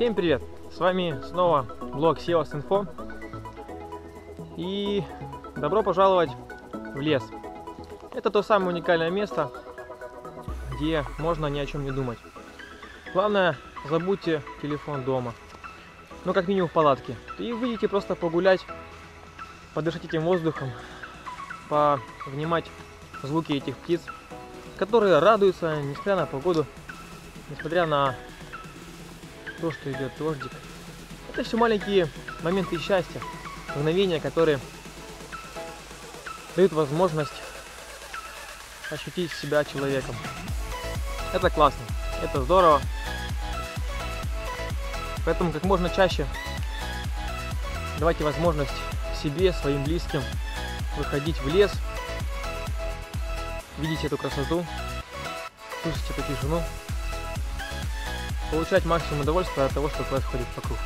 Всем привет! С вами снова блог Севас Инфо. И добро пожаловать в лес. Это то самое уникальное место, где можно ни о чем не думать. Главное, забудьте телефон дома. Ну, как минимум в палатке. И выйдите просто погулять, подышать этим воздухом, повнимать звуки этих птиц, которые радуются, несмотря на погоду, несмотря на то, что идет дождик. Это все маленькие моменты счастья, мгновения, которые дают возможность ощутить себя человеком. Это классно, это здорово. Поэтому как можно чаще давайте возможность себе, своим близким выходить в лес, видеть эту красоту, слушать эту тишину, получать максимум удовольствия от того, что происходит вокруг.